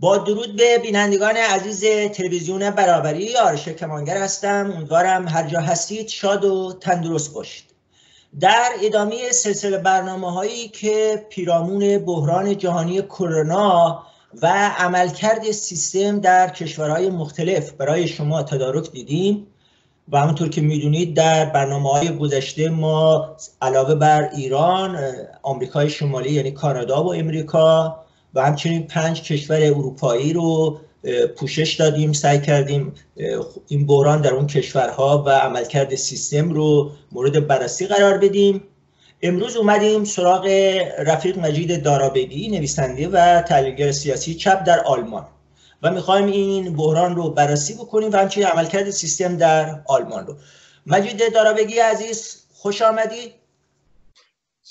با درود به بینندگان عزیز تلویزیون برابری آرش کمانگر هستم. امیدوارم هر جا هستید شاد و تندرست باشید. در ادامه سلسله برنامه هایی که پیرامون بحران جهانی کرونا و عملکرد سیستم در کشورهای مختلف برای شما تدارک دیدیم و همونطور که می‌دونید در برنامه های گذشته ما علاوه بر ایران آمریکای شمالی یعنی کانادا و امریکا و همچنین پنج کشور اروپایی رو پوشش دادیم سعی کردیم این بحران در اون کشورها و عملکرد سیستم رو مورد بررسی قرار بدیم. امروز اومدیم سراغ رفیق مجید دارابگی نویسنده و تحلیلگر سیاسی چپ در آلمان و می‌خوایم این بحران رو بررسی بکنیم و همچنین عملکرد سیستم در آلمان رو. مجید دارابگی عزیز خوش آمدید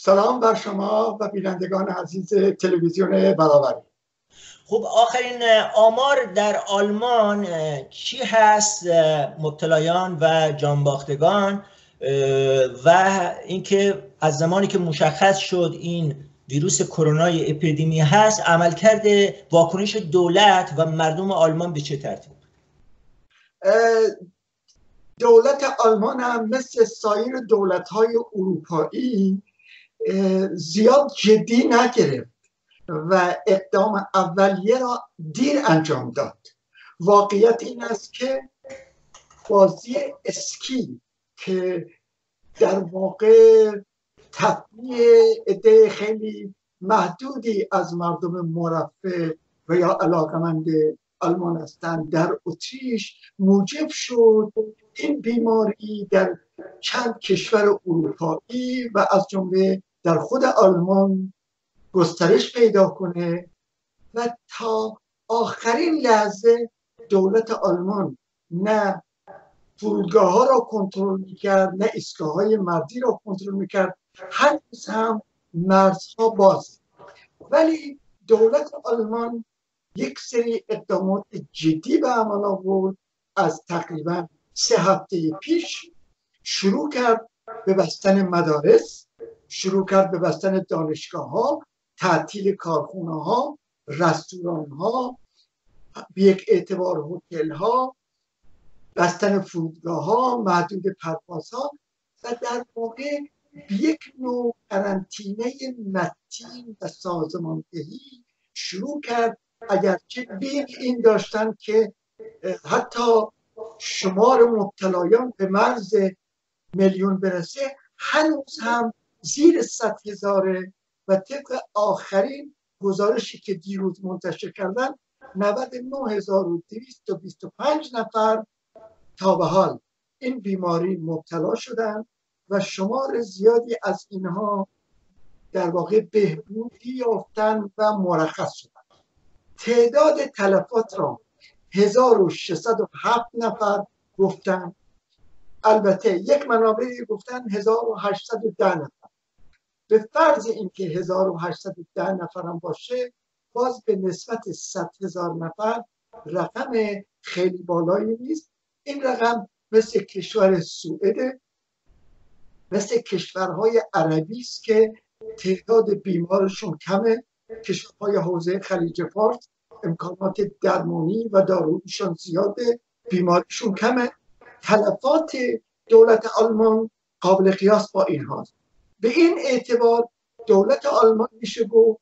سلام بر شما و بینندگان عزیز تلویزیون برابری. خب آخرین آمار در آلمان چی هست؟ مبتلایان و جانباختگان و اینکه از زمانی که مشخص شد این ویروس کرونا اپیدمی هست عملکرد واکنش دولت و مردم آلمان به چه ترتیب؟ دولت آلمان هم مثل سایر دولت های اروپایی زیاد جدی نگرفت و اقدام اولیه را دیر انجام داد. واقعیت این است که بازی اسکی که در واقع تفریح عده خیلی محدودی از مردم مرفه و یا علاقمند آلمان هستند در اتریش موجب شد این بیماری در چند کشور اروپایی و از جمله در خود آلمان گسترش پیدا کنه و تا آخرین لحظه دولت آلمان نه فرودگاه ها را کنترل می‌کرد نه ایستگاه های مردی را کنترل می‌کرد. هنوز هم مرزها باز. ولی دولت آلمان یک سری اقدامات جدی به عمل آورد. از تقریبا سه هفته پیش شروع کرد به بستن مدارس. شروع کرد به بستن دانشگاه ها تعطیل کارخونه ها رستوران ها به یک اعتبار هتل ها بستن فرودگاه ها محدود پرواز ها و در واقع یک نوع قرنطینه متین و سازماندهی شروع کرد. اگرچه بین این داشتن که حتی شمار مبتلایان به مرز میلیون برسه هنوز هم زیر صد هزاره و طبق آخرین گزارشی که دیروز منتشر کردن 99225 نفر تا به حال این بیماری مبتلا شدن و شمار زیادی از اینها در واقع بهبودی یافتن و مرخص شدن. تعداد تلفات را 1607 نفر گفتن. البته یک منابعی گفتن 1810 نفر. به فرض اینکه 1810 نفر هم باشه باز به نسبت 100 هزار نفر رقم خیلی بالایی نیست. این رقم مثل کشور سوئد مثل کشورهای عربی است که تعداد بیمارشون کمه. کشورهای حوزه خلیج فارس امکانات درمانی و دارویشان زیاده بیماریشون کمه. تلفات دولت آلمان قابل قیاس با این هاست به این اعتبار دولت آلمان میشه گفت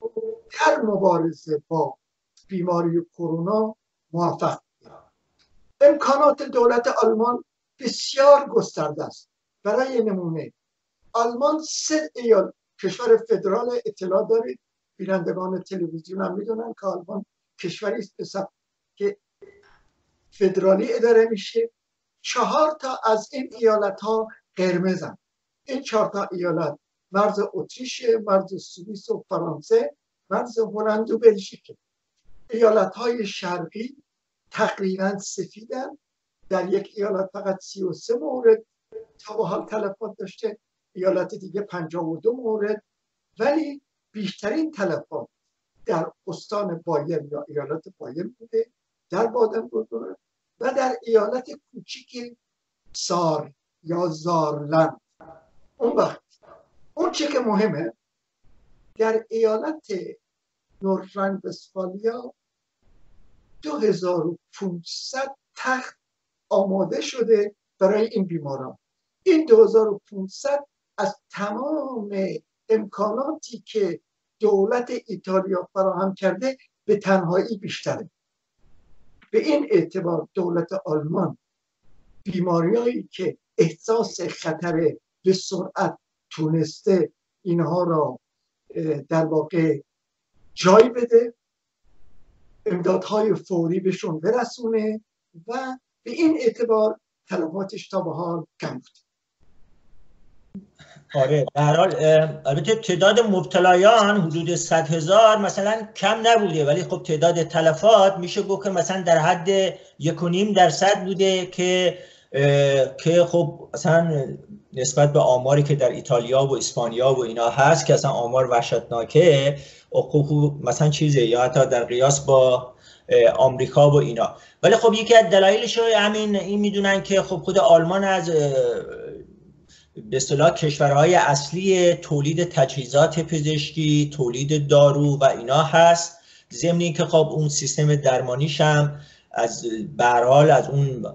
در مبارزه با بیماری کرونا موفق امکانات دولت آلمان بسیار گسترده است. برای نمونه آلمان سه ایال کشور فدرال اطلاع دارید بینندگان تلویزیون هم می‌دونن که آلمان کشوری است که فدرالی اداره میشه. چهار تا از این ایالت ها قرمزن. این چهار تا ایالت مرز اتریش مرز سوئیس و فرانسه مرز هلند و بلژیک. ایالت های شرقی تقریبا سفیدن. در یک ایالت فقط 33 مورد تا به حال تلفات داشته. ایالت دیگه 52 مورد. ولی بیشترین تلفات در استان بایر یا ایالت بایر بوده در بادن بودن و در ایالت کوچیک سار یا زارلند. اون وقت اون چه که مهمه در ایالت نورفرند وستفالیا 2500 تخت آماده شده برای این بیماران. این 2500 از تمام امکاناتی که دولت ایتالیا فراهم کرده به تنهایی بیشتره. به این اعتبار دولت آلمان بیماریایی که احساس خطر به سرعت تونسته اینها را در واقع جای بده امدادهای فوری بهشون برسونه و به این اعتبار تلفاتش تا به حال کم بود. آره حال البته تعداد مبتلایان حدود 100 هزار مثلا کم نبوده ولی خب تعداد تلفات میشه گفت که مثلا در حد یک و نیم درصد بوده که که خب مثلا نسبت به آماری که در ایتالیا و اسپانیا و اینا هست که اصلا آمار وحشتناکه خب مثلا چیزه یا حتی در قیاس با آمریکا و اینا. ولی خب یکی از دلایلش همین این می‌دونن که خب خود آلمان از به اصطلاح کشورهای اصلی تولید تجهیزات پزشکی تولید دارو و اینا هست. ضمن که خب اون سیستم درمانیش هم از برحال از اون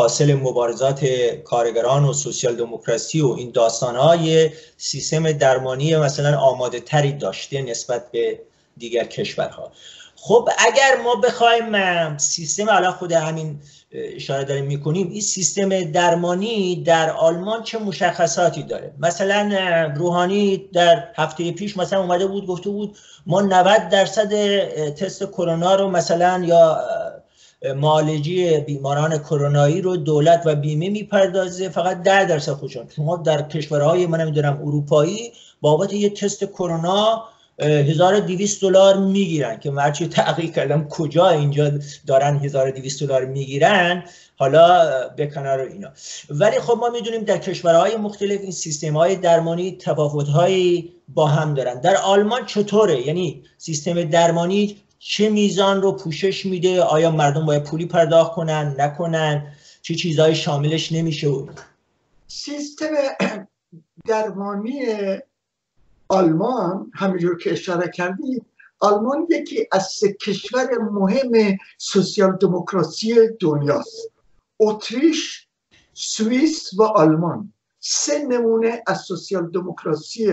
حاصل مبارزات کارگران و سوسیال دموکراسی و این داستانهای سیستم درمانی مثلا آماده تری داشته نسبت به دیگر کشورها. خب اگر ما بخوایم سیستم الان خود همین اشاره داریم می‌کنیم این سیستم درمانی در آلمان چه مشخصاتی داره؟ مثلا روحانی در هفته پیش مثلا اومده بود گفته بود ما 90 درصد تست کرونا رو مثلا یا معالجی بیماران کرونایی رو دولت و بیمه می‌پردازه فقط 10 درصد خودشون شما در کشورهای من نمی‌دونم اروپایی بابت یه تست کرونا 1200 دلار می‌گیرن که مرچی تحقیق کردم کجا اینجا دارن 1200 دلار می‌گیرن حالا به کنار اینا. ولی خب ما می‌دونیم در کشورهای مختلف این سیستم های درمانی تفاوت با هم دارن. در آلمان چطوره؟ یعنی سیستم درمانی چه میزان رو پوشش میده؟ آیا مردم باید پولی پرداخت کنن؟ نکنن؟ چه چیزهای شاملش نمیشه؟ سیستم درمانی آلمان همینجور که اشاره کردید آلمان یکی از سه کشور مهم سوسیال دموکراسی دنیاست. اتریش سوئیس و آلمان. سه نمونه از سوسیال دموکراسی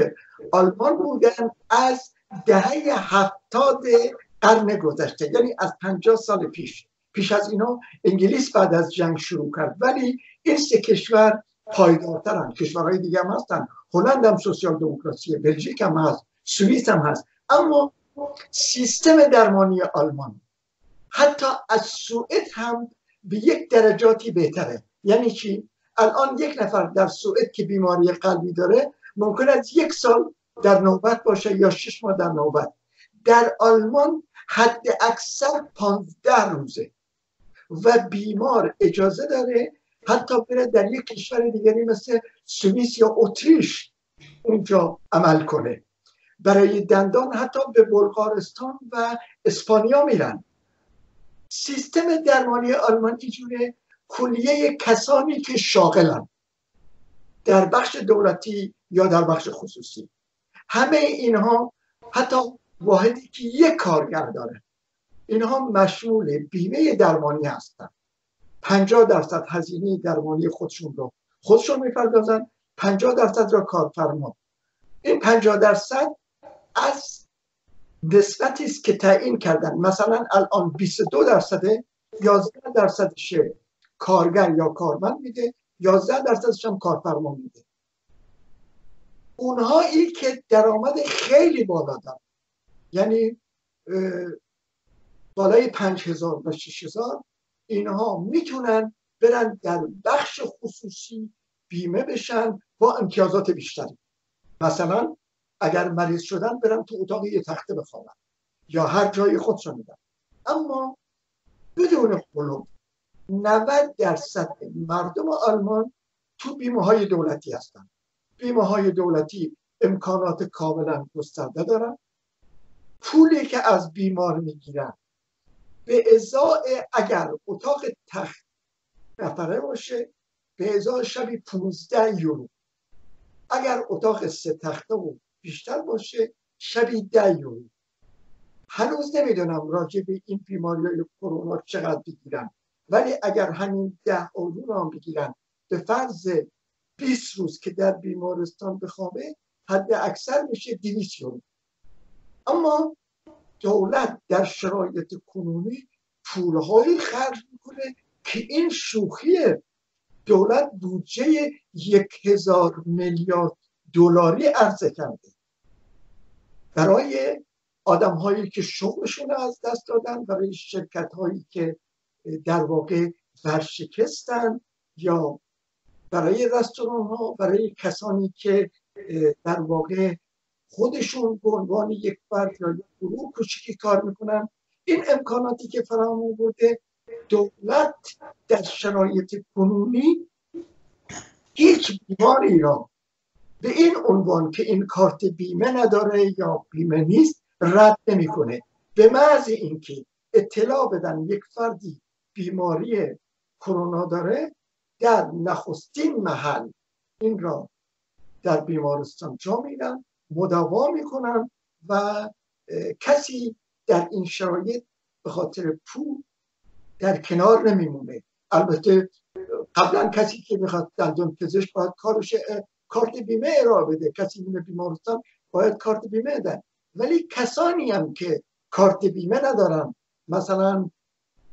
آلمان بودن از دهه هفتاد قرن گذشته. یعنی از پنجاه سال پیش. پیش از اینا انگلیس بعد از جنگ شروع کرد. ولی این سه کشور پایدارترن کشورهای دیگه هم هستن هلند هم سوسیال دموکراسی بلژیک هم هست سوئیس هم هست. اما سیستم درمانی آلمان حتی از سوئد هم به یک درجاتی بهتره. یعنی چی؟ الان یک نفر در سوئد که بیماری قلبی داره ممکن است یک سال در نوبت باشه یا شش ماه در نوبت. در آلمان حد اکثر پانزده روزه. و بیمار اجازه داره حتی بره در یک کشور دیگری مثل سوئیس یا اتریش اونجا عمل کنه. برای دندان حتی به بلغارستان و اسپانیا میرن. سیستم درمانی آلمانی جوره کلیه کسانی که شاغلن. در بخش دولتی یا در بخش خصوصی. همه اینها حتی واحدی که یک کارگر داره. اینها مشمول بیمه درمانی هستند 50 درصد هزینه درمانی خودشون رو خودشون می‌پردازن 50 درصد را کارفرما. این 50 درصد از نسبتی است که تعیین کردن. مثلا الان 22 درصده 11 درصدش کارگر یا کارمند میده 11 درصدش هم کارفرما میده. اونهایی که درآمد خیلی بالا دارن یعنی بالای 5000 و 6000 اینها می‌تونن برن در بخش خصوصی بیمه بشن با امتیازات بیشتری. مثلا اگر مریض شدن برن تو اتاق یه تخته بخوابن یا هر جای خودشون میدن اما بدون قلوب 90 درصد مردم آلمان تو بیمه های دولتی هستن. بیمه های دولتی امکانات کاملا گسترده دارن. پولی که از بیمار می‌گیرن. به ازای اگر اتاق تخت نفره باشه به ازای شبی 15 یورو. اگر اتاق سه تخته و بیشتر باشه شبی 10 یورو. هنوز نمی‌دونم راجع به این بیماری کرونا چقدر بگیرن. ولی اگر همین ده آلون هم بگیرن به فرض 20 روز که در بیمارستان بخوابه حد اکثر میشه 200 یورو. اما دولت در شرایط کنونی پولهایی خرج می‌کنه که این شوخیه دولت بودجه یک هزار میلیارد دلاری عرضه کرده. برای آدم هایی که شغلشون از دست دادن برای شرکت هایی که در واقع ورشکستن یا برای رستوران ها برای کسانی که در واقع خودشون به عنوان یک فرد یا یک گروه کوچیکی کار می‌کنن. این امکاناتی که فراهم بوده دولت در شرایط کنونی هیچ بیماری را به این عنوان که این کارت بیمه نداره یا بیمه نیست رد نمی‌کنه. به محض اینکه اطلاع بدن یک فردی بیماری کرونا داره در نخستین محل این را در بیمارستان جا میدن. مداوا می‌کنن و کسی در این شرایط به خاطر پول در کنار نمیمونه. البته قبلا کسی که می‌خواد دندون پزشک باید کارش کارت بیمه ارائه بده. کسی میره بیمارستان باید کارت بیمه ده ولی کسانی هم که کارت بیمه ندارن مثلا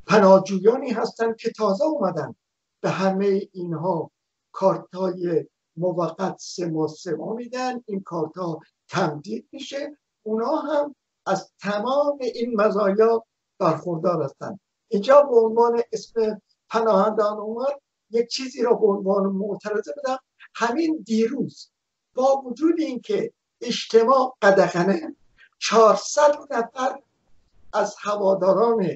پناهجویانی هستن که تازه اومدن. به همه اینها کارت های موقت سه ماه سه ماه میدن. این کارت ها تمدید میشه. اونا هم از تمام این مزایا برخوردار هستند اینجا به عنوان اسم پناهندان اومد یک چیزی را به عنوان معترضه بدم. همین دیروز با وجود اینکه اجتماع قدخنه 400 نفر از هواداران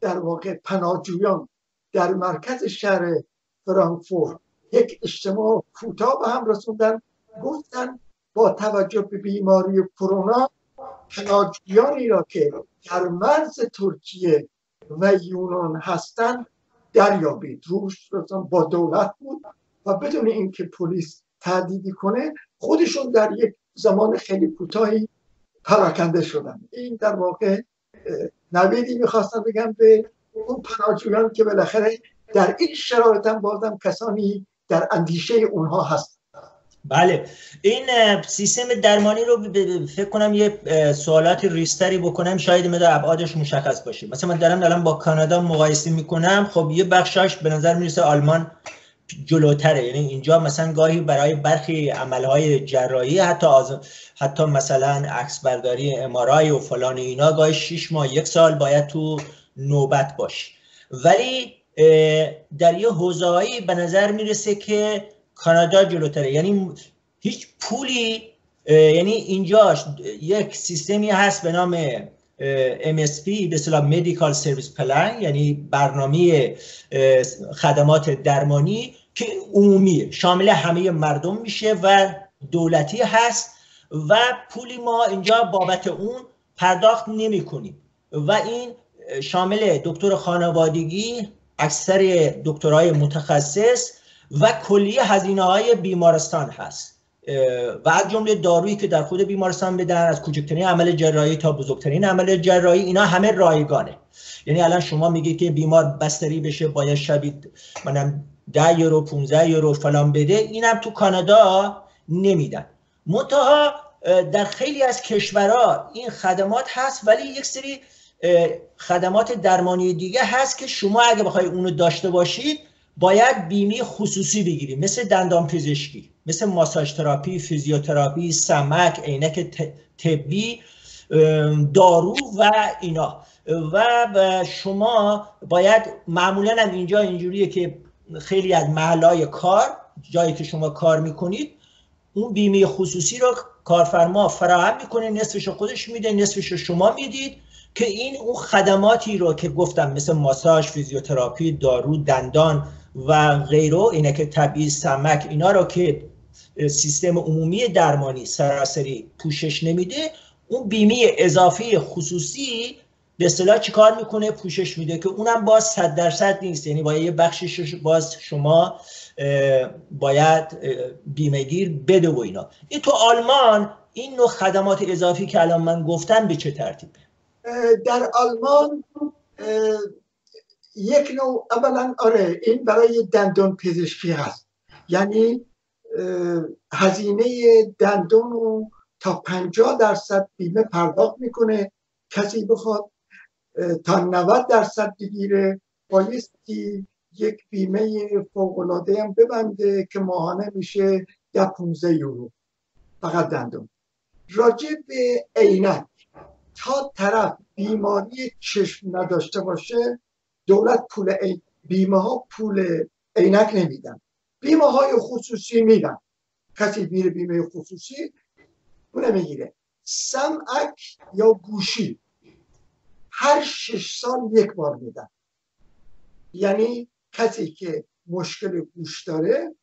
در واقع پناهجویان در مرکز شهر فرانکفورت یک اجتماع کوتاه به هم رسوندن گفتن با توجه به بیماری کرونا پناهجویانی را که در مرز ترکیه و یونان هستند دریابید. روش با دولت بود و بدون اینکه پلیس تهدیدی کنه خودشون در یک زمان خیلی کوتاهی پراکنده شدن. این در واقع نویدی می‌خواستم بگم به اون پناهجویان که بالاخره در این شرایط هم بازم کسانی در اندیشه اونها هست. بله. این سیستم درمانی رو فکر کنم یه سوالات ریستری بکنم شاید مدار ابعادش مشخص باشه. مثلا من دارم الان با کانادا مقایسه می‌کنم خب یه بخشاش به نظر می‌رسه آلمان جلوتره. یعنی اینجا مثلا گاهی برای برخی عملهای جراحی حتی حتی مثلا عکس برداری امارای و فلان اینا گاهی 6 ماه یک سال باید تو نوبت باشه ولی در یه حوزه‌ای به نظر می‌رسه که کانادا جلوتره. یعنی هیچ پولی یعنی اینجاش یک سیستمی هست به نام MSP به اصطلاح مدیکال سرویس پلن یعنی برنامه خدمات درمانی که عمومیه. شامل همه مردم میشه و دولتی هست و پولی ما اینجا بابت اون پرداخت نمی کنیم و این شامل دکتر خانوادگی اکثر دکترهای متخصص و کلیه هزینه های بیمارستان هست. و از جمله دارویی که در خود بیمارستان بدن از کوچکترین عمل جراحی تا بزرگترین عمل جراحی اینا همه رایگانه. یعنی الان شما میگید که بیمار بستری بشه باید شبی منم 10 یورو 15 یورو فلان بده اینم تو کانادا نمیدن. منتها در خیلی از کشورها این خدمات هست ولی یک سری خدمات درمانی دیگه هست که شما اگه بخوای اونو داشته باشید باید بیمه خصوصی بگیرید مثل دندان پزشکی مثل ماساژ تراپی فیزیوتراپی سمک عینک طبی دارو و اینا. و شما باید معمولا هم اینجا اینجوریه که خیلی از محلهای کار جایی که شما کار می‌کنید اون بیمه خصوصی رو کارفرما فراهم می‌کنه نصفش خودش میده نصفش شما می‌دید. که این اون خدماتی رو که گفتم مثل ماساژ فیزیوتراپی دارو دندان و غیره اینه که طبیعی سمک اینا رو که سیستم عمومی درمانی سراسری پوشش نمیده اون بیمه اضافی خصوصی به اصطلاح چیکار می‌کنه؟ پوشش میده که اونم باز صد درصد نیست. یعنی باید یه بخشش باز شما باید بیمه گیر بده و اینا. این تو آلمان این نوع خدمات اضافی که الان من گفتم به چه ترتیبه؟ در آلمان یک نوع اولا آره این برای دندان پزشکی هست. یعنی هزینه دندون رو تا پنجاه درصد بیمه پرداخت می‌کنه. کسی بخواد تا 90 درصد بگیره بایستی یک بیمه فوقلاده هم ببنده که ماهانه میشه در 15 یورو. فقط دندون. راجع به عینک. تا طرف بیماری چشم نداشته باشه دولت پول بیمه ها پول عینک نمیدن. بیمه های خصوصی میدن. کسی میره بیمه خصوصی اونه می‌گیره سمعک یا گوشی هر شش سال یک بار میدن. یعنی کسی که مشکل گوش داره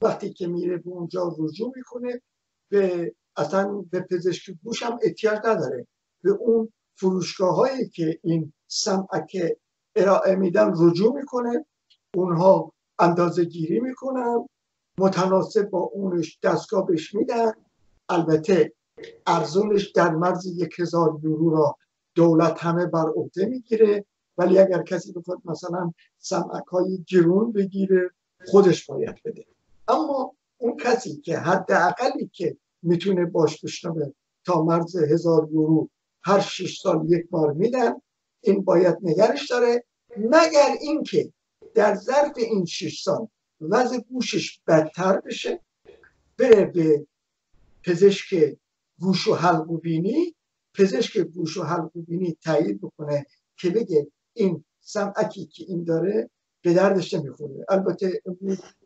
وقتی که میره به اونجا رجوع می‌کنه به اصلا به پزشک گوش هم احتیاج نداره. به اون فروشگاه هایی که این سمعک ارائه میدن رجوع می‌کنه. اونها اندازه گیری می‌کنن. متناسب با اونش دستگاه بهش میدن. البته ارزونش در مرز یک هزار یورو را دولت همه بر عهده می‌گیره. ولی اگر کسی بخواد مثلا سمعک های جرون بگیره خودش باید بده. اما اون کسی که حداقلی که می‌تونه باش بشنوه تا مرز هزار یورو هر شش سال یک بار میدن این باید نگرش داره. مگر اینکه در ظرف این شش سال وضع گوشش بدتر بشه بره به پزشک گوش و حلق و بینی پزشک گوش و حلق و بینی تایید بکنه که بگه این سمعکی که این داره به دردش نمی‌خوره. البته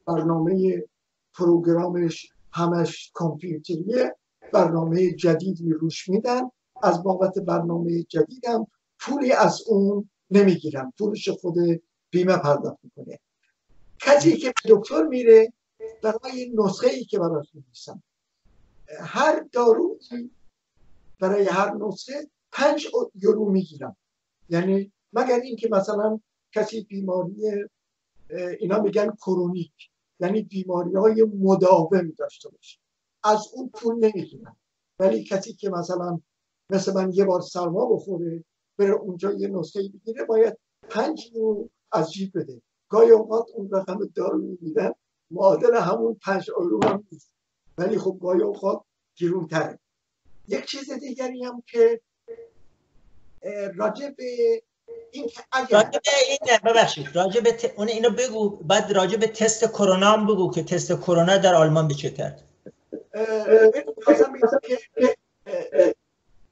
برنامه پروگرامش همش کامپیوتریه برنامه جدیدی روش میدن. از بابت برنامه جدیدم پولی از اون نمی‌گیرم. پولش خود بیمه پرداخت می‌کنه. کسی که دکتر میره برای نسخه ای که براش می‌نویسم. هر دارو برای هر نسخه پنج یورو می‌گیرم. یعنی مگر اینکه مثلا کسی بیماری اینا میگن کرونیک. یعنی بیماری های مداوم داشته باشه. از اون پول نمی‌گیرم. ولی کسی که مثلا مثل من یه بار سرما بخوره بره اونجا یه نسخه بگیره باید پنج یورو از جیب بده. گاهی اوقات اون رقم دارو میدن معادل همون پنج یورو هم نیست. ولی خب گاهی اوقات تره یک چیز دیگری هم که راجع به این که اگر راجع به این ببخشید. راجع به ت... اون اینو بگو. بعد راجع به تست کرونا هم بگو که تست کرونا در آلمان به چه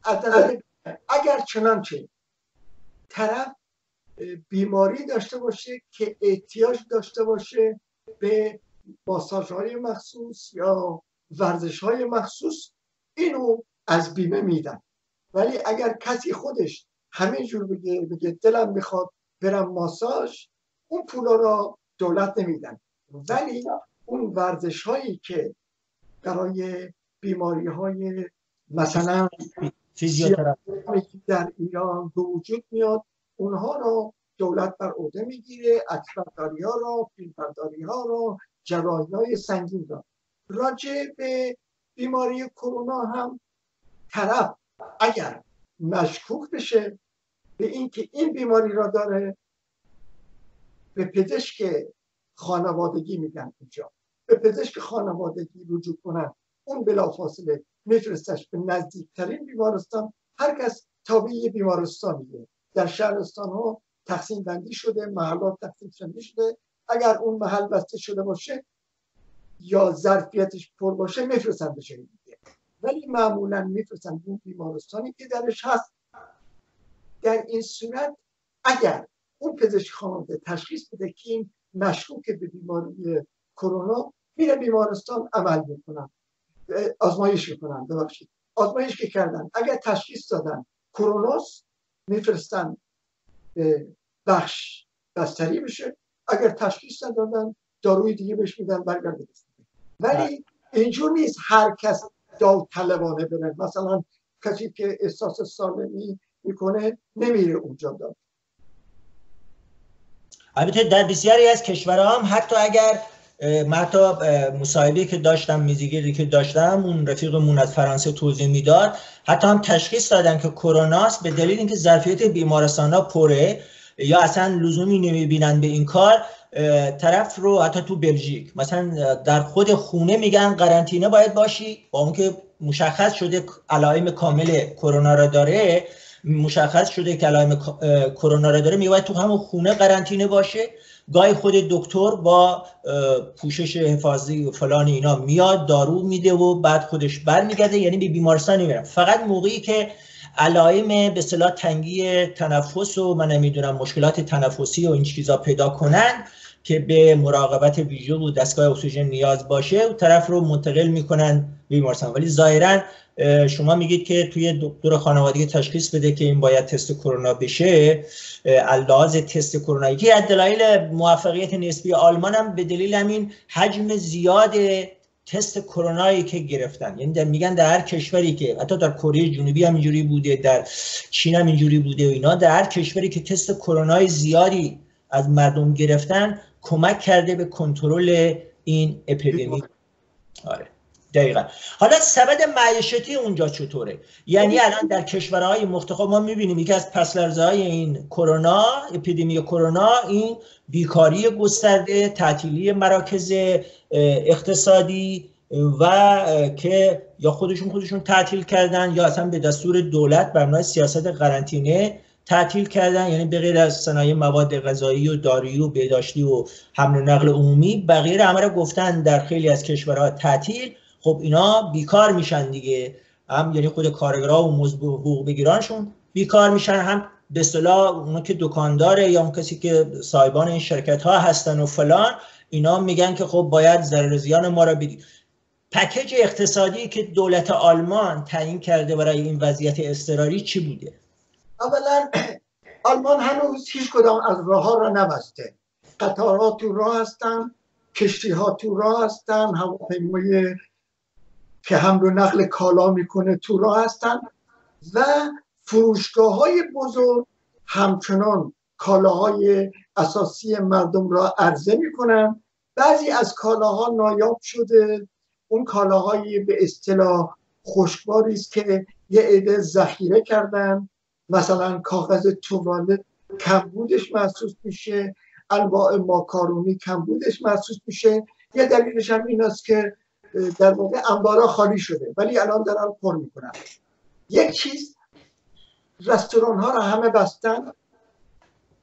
کرد اگر چنانچه طرف بیماری داشته باشه که احتیاج داشته باشه به ماساژ های مخصوص یا ورزش های مخصوص اینو از بیمه میدن. ولی اگر کسی خودش همینجور بگه بگه دلم می‌خواد برم ماساژ اون پولا را دولت نمیدن. ولی اون ورزش هایی که برای بیماری های مثلا در ایران به وجود میاد. اونها را دولت بر عهده می‌گیره اکبرداری ها را فیلمبرداری ها را جراحی های سنگین را راجع به بیماری کرونا هم طرف اگر مشکوک بشه به اینکه این بیماری را داره به پزشک خانوادگی میگن اینجا. به پزشک خانوادگی رجوع کنن. اون بلافاصله میفرستش به نزدیکترین بیمارستان. هر کس تابعی بیمارستانیه در شهرستان ها تقسیم بندی شده محلات تقسیم بندی شده. اگر اون محل بسته شده باشه یا ظرفیتش پر باشه میفرستن به دیگه. ولی معمولا میفرستن اون بیمارستانی که درش هست. در این صورت اگر اون پزشک خانواده تشخیص بده که این مشکوک به بیماری کرونا میره بیمارستان عمل می‌کنن آزمایش می‌کنن ببخشید. آزمایش که کردن. اگر تشخیص دادن کروناس میفرستن به بخش بستری بشه. اگر تشخیص ندادن داروی دیگه بهش میدن برگرده ولی اینجور نیست هر کس داوطلبانه بره. مثلا کسی که احساس سالمی می‌کنه نمیره اونجا داد البته در بسیاری از کشورها هم حتی اگر من حتی مصاحبه که داشتم میزیگیری که داشتم اون رفیقمون از فرانسه توضیح می‌داد. حتی هم تشخیص دادن که کروناست به دلیل اینکه ظرفیت بیمارستان ها پره یا اصلا لزومی نمی‌بینن به این کار طرف رو حتی تو بلژیک. مثلا در خود خونه میگن قرنطینه باید باشی. با اون که مشخص شده علائم کامل کرونا را داره مشخص شده که علائم کرونا را داره. میباید تو همون خونه قرنطینه باشه. گاهی خود دکتر با پوشش حفاظی و فلان اینا میاد دارو میده و بعد خودش برمیگرده یعنی به بیمارستان نمیرم فقط موقعی که علائم به صلاح تنگی تنفس و من نمی‌دونم مشکلات تنفسی و این چیزا پیدا کنن که به مراقبت ویژه و دستگاه اکسیژن نیاز باشه و طرف رو منتقل می‌کنن بیمارستان. ولی ظاهرا شما میگید که توی دکتر خانوادگی تشخیص بده که این باید تست کرونا بشه. لحاظ تست کرونا. یکی از دلایل موفقیت نسبی آلمان هم به دلیل همین حجم زیاد تست کرونایی که گرفتن. یعنی در میگن در هر کشوری که حتی در کره جنوبی هم اینجوری بوده در چین هم اینجوری بوده و اینا در هر کشوری که تست کرونای زیادی از مردم گرفتن کمک کرده به کنترل این اپیدمی. آره. دقیقا. حالا سبد معیشتی اونجا چطوره؟ یعنی الان در کشورهای مختلف ما می‌بینیم یکی از پسلرزه های این کرونا اپیدمی کرونا این بیکاری گسترده تعطیلی مراکز اقتصادی و که یا خودشون خودشون تعطیل کردن یا اصلا به دستور دولت بر سیاست قرنطینه تعطیل کردن یعنی به غیر از صنایع مواد غذایی و دارویی و بهداشتی و حمل و نقل عمومی بقیه همه گفتن در خیلی از کشورها تعطیل. خب اینا بیکار میشن دیگه. هم یعنی خود کارگرها و مزد حقوق بگیرانشون بیکار میشن هم به اصطلاح اونا که دکانداره یا اون کسی که صاحبان این شرکت ها هستن و فلان اینا میگن که خب باید ضرر زیان ما را بگیر پکیج اقتصادی که دولت آلمان تعیین کرده برای این وضعیت اضطراری چی بوده؟ اولا آلمان هنوز هیچ کدام از راه ها را نبسته. قطارها تو راه هستن کشتی ها تو راه هستن هواپیمای که حمل و نقل کالا می‌کنه تو راه هستن و فروشگاه های بزرگ همچنان کالاهای اساسی مردم را عرضه می‌کنن. بعضی از کالاها نایاب شده. اون کالاهایی به اصطلاح خوشباری است که یه عده ذخیره کردن. مثلا کاغذ توالت کمبودش محسوس میشه. انواع ماکارونی کمبودش محسوس میشه. یه دلیلش هم این است که در واقع انبارا خالی شده ولی الان دارن پر می‌کنن. یک چیز رستوران ها را همه بستن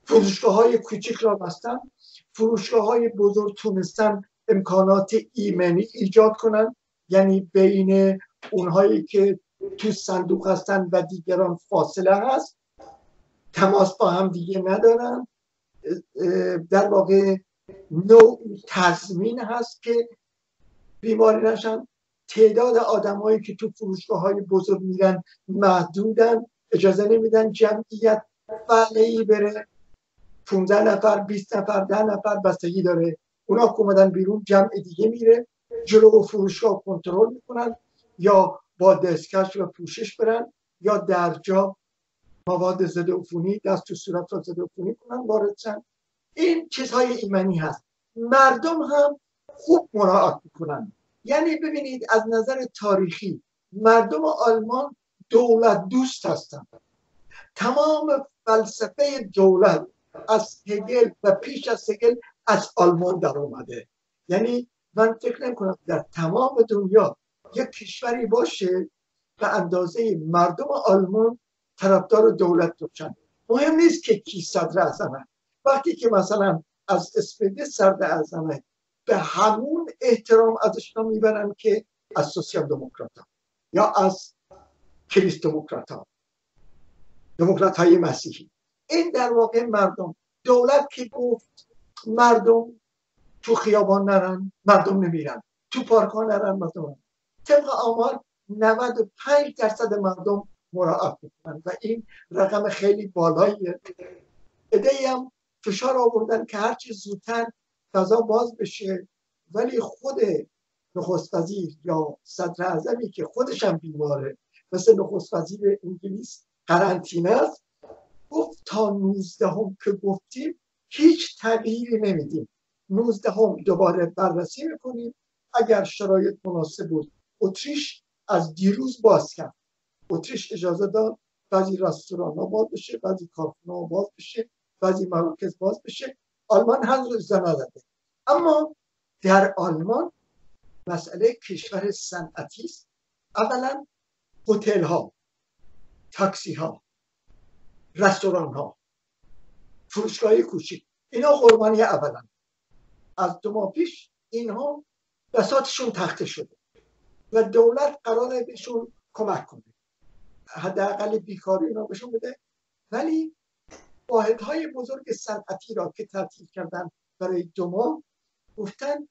فروشگاه های کوچیک را بستن فروشگاه های بزرگ تونستن امکانات ایمنی ایجاد کنن یعنی بین اونهایی که تو صندوق هستن و دیگران فاصله هست تماس با هم دیگه ندارن. در واقع نوع تضمین هست که بیماری نشن. تعداد آدمایی که تو فروشگاه های بزرگ میرن محدودن اجازه نمیدن جمعیت ای بره. 15 نفر 20 نفر 10 نفر بستگی داره. اونا کمدن بیرون جمع دیگه میره. جلو فروشگاه کنترل می‌کنن یا با دستکش و پوشش برن یا در جا مواد ضد عفونی دست تو صورت را ضد عفونی کنن وارد این چیزهای ایمنی هست. مردم هم خوب مراعات می‌کنن. یعنی ببینید از نظر تاریخی مردم آلمان دولت دوست هستند تمام فلسفه دولت از هگل و پیش از هگل از آلمان در اومده. یعنی من فکر نکنم در تمام دنیا یک کشوری باشه به اندازه مردم آلمان طرفدار دولت باشن. مهم نیست که کی صدر اعظمه. وقتی که مثلا از اسپیده صدر اعظمه به همون احترام ازش می‌برن که از سوسیال دموکرات یا از کلیس دموکرات ها. دموکرات های مسیحی. این در واقع مردم دولت که گفت مردم تو خیابان نرن مردم نمیرن. تو پارک ها نرن مردم طبق آمار 95 درصد مردم مراعات می‌کنن و این رقم خیلی بالاییه. ادهی هم فشار آوردن که هرچی زودتر فضا باز بشه. ولی خود نخست وزیر یا صدر اعظمی که خودش هم بیماره مثل نخست وزیر انگلیس قرنطینه است گفت تا 19 هم که گفتیم هیچ تغییری نمیدیم. 19 هم دوباره بررسی می‌کنیم. اگر شرایط مناسب بود اتریش از دیروز باز کرد. اتریش اجازه داد بعضی رستوران ها باز بشه بعضی کارخونه باز بشه بعضی مراکز باز بشه. آلمان اجازه نداده اما در آلمان مسئله کشور صنعتی است. اولا هتل ها تاکسی ها رستوران ها فروشگاه کوچیک اینا قربانی اولا از دو ماه پیش اینها بساتشون تخته شده و دولت قراره بهشون کمک کنه. حداقل بیکاری اینا بهشون بده. ولی واحدهای بزرگ صنعتی را که تعطیل کردن برای دو ماه گفتن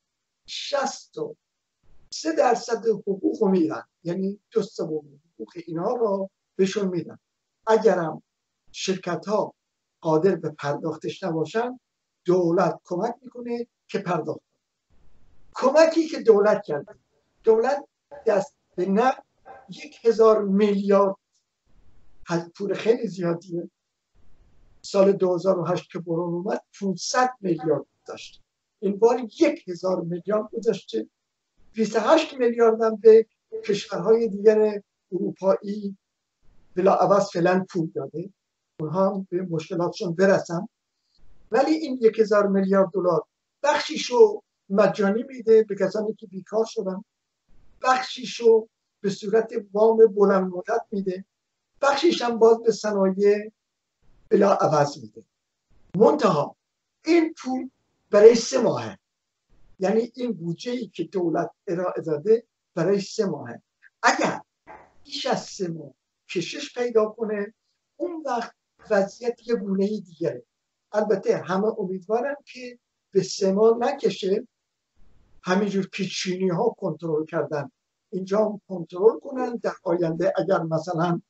شست و سه درصد حقوق میدن. یعنی دو سوم حقوق اینا را بهشون میدن. اگرم شرکت ها قادر به پرداختش نباشن دولت کمک می‌کنه که پرداخت کمکی که دولت کرده دولت دست به نه یک هزار میلیارد. پول خیلی زیادیه. سال 2008 که برون اومد 500 میلیارد داشت. این بار یک هزار میلیارد گذاشته. 28 میلیارد هم به کشورهای دیگر اروپایی بلا عوض فعلا پول داده. اونها هم به مشکلاتشون برسن. ولی این یک هزار میلیارد دلار بخشیشو مجانی میده به کسانی که بیکار شدن. بخشیشو به صورت وام بلند مدت میده. بخشیش هم باز به صنایع بلا عوض میده. منتها این پول برای سه ماهه. یعنی این بودجه ای که دولت ارائه داده برای سه ماهه. اگر بیش از سه ماه کشش پیدا کنه اون وقت وضعیت یه گونه دیگره. البته همه امیدوارم که به سه ماه نکشه. همینجور که چینی ها کنترل کردن. اینجا کنترل کنن در آینده اگر مثلا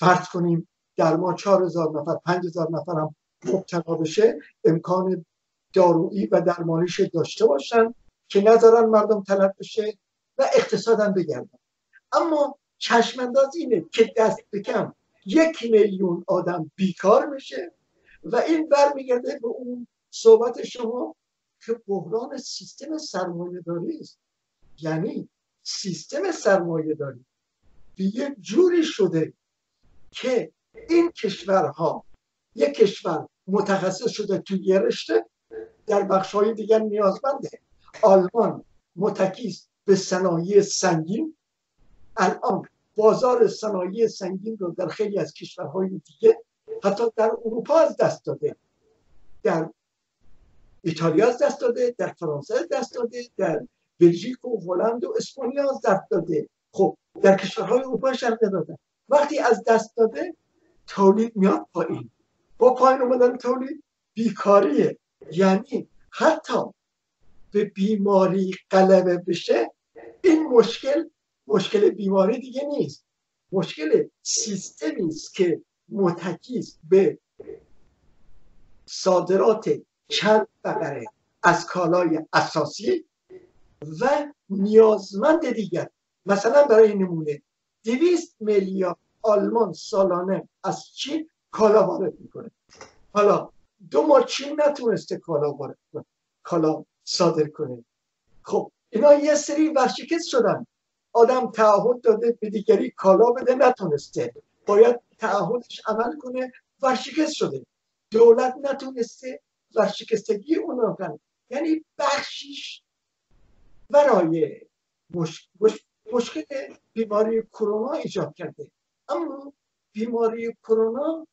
فرض کنیم در ما چهار هزار نفر پنج هزار نفر هم مبتلا بشه امکان دارویی و درمانیش داشته باشن که نذارن مردم طلب بشه و اقتصادم بگردن. اما چشمانداز اینه که دست بکم یک میلیون آدم بیکار میشه و این برمیگرده به اون صحبت شما که بحران سیستم سرمایه داری است. یعنی سیستم سرمایه داری به یک جوری شده که این کشورها یک کشور متخصص شده توی یه رشته در بخش های دیگر نیازمنده. آلمان متکیست به صنایع سنگین. الان بازار صنایع سنگین رو در خیلی از کشورهای دیگه حتی در اروپا از دست داده. در ایتالیا از دست داده در فرانسه از دست داده در بلژیک و هلند و اسپانیا از دست داده. خب در کشورهای اروپا شرقی داده. وقتی از دست داده تولید میاد پایین. با پایین اومدن تولید بیکاریه. یعنی حتی به بیماری غلبه بشه این مشکل مشکل بیماری دیگه نیست. مشکل سیستمی است که متکی به صادرات چند بقره از کالای اساسی و نیازمند دیگر. مثلا برای نمونه. دویست میلیارد آلمان سالانه از چین کالا وارد می‌کنه. حالا دو ماه چین نتونسته کالا وارد کنه. کالا صادر کنه. خب اینا یه سری ورشکست شدن. آدم تعهد داده به دیگری کالا بده نتونسته. باید تعهدش عمل کنه ورشکست شده. دولت نتونسته ورشکستگی اون رو یعنی بخشیش برای مشکل بیماری کرونا ایجاد کرده. اما بیماری کرونا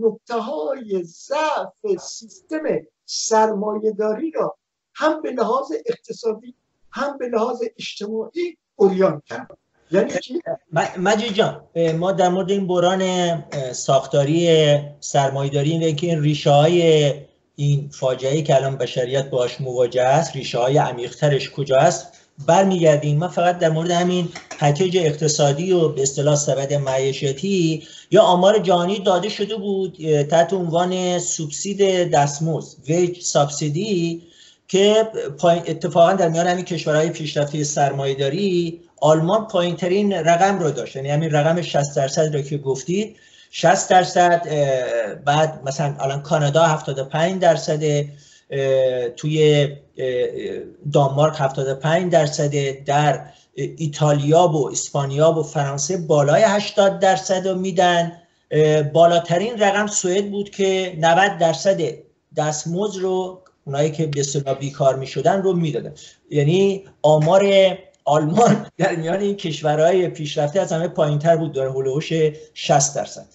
نقطه های ضعف سیستم سرمایه داری را هم به لحاظ اقتصادی هم به لحاظ اجتماعی اوریان کرد. یعنی مجید جان ما در مورد این بران ساختاری سرمایه‌داری اینه که این ریشه های این فاجعه که الان بشریت باش مواجه است ریشه های عمیقترش کجا است برمیگردیم. من فقط در مورد همین پکیج اقتصادی و به اصطلاح سبد معیشتی یا آمار جهانی داده شده بود تحت عنوان سوبسید دستمزد ویج سابسیدی که اتفاقا در میان همین کشورهای پیشرفته سرمایه‌داری آلمان پایین ترین رقم رو داشت. یعنی همین رقم 60 درصد رو که گفتید. 60 درصد بعد مثلا الان کانادا 75 درصد توی دانمارک 75 درصده در ایتالیا و اسپانیا و فرانسه بالای 80 درصد رو میدن. بالاترین رقم سوئد بود که 90 درصد دستمزد رو اونایی که به اصطلاح بیکار می‌شدن رو می‌دادن. یعنی آمار آلمان در میان این کشورهای پیشرفته از همه پایینتر بود داره هلوهوش 60 درصد.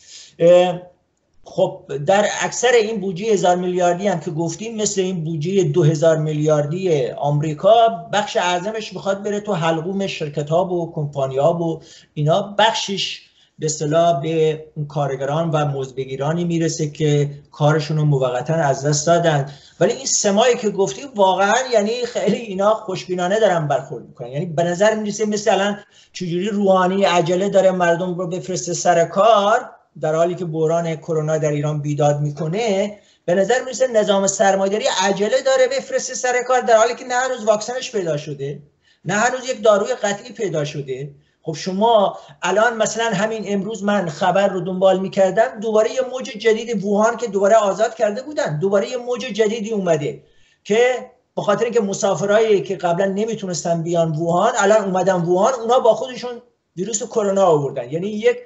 خب در اکثر این بودجه هزار میلیاردی هم که گفتیم مثل این بودجه دو هزار میلیاردی آمریکا بخش اعظمش می‌خواد بره تو حلقوم شرکت ها و کمپانی ها و اینا. بخشش به اصطلاح به کارگران و مزدبگیرانی می‌رسه که کارشون رو موقتا از دست دادن. ولی این سمایی که گفتی واقعا یعنی خیلی اینا خوشبینانه دارن برخورد می‌کنن. یعنی به نظر می‌رسه مثل الان چجوری روحانی عجله داره مردم رو بفرسته سر کار در حالی که بحران کرونا در ایران بیداد می‌کنه به نظر می‌رسه نظام سرمایه‌داری عجله داره بفرسته سر کار در حالی که نه هنوز واکسنش پیدا شده نه هنوز یک داروی قطعی پیدا شده. خب شما الان مثلا همین امروز من خبر رو دنبال می‌کردم دوباره یه موج جدید ووهان که دوباره آزاد کرده بودن. دوباره یه موج جدیدی اومده که به خاطر اینکه مسافرهایی که قبلا نمی‌تونستن بیان ووهان الان اومدن ووهان اونا با خودشون ویروس کرونا آوردن. یعنی یک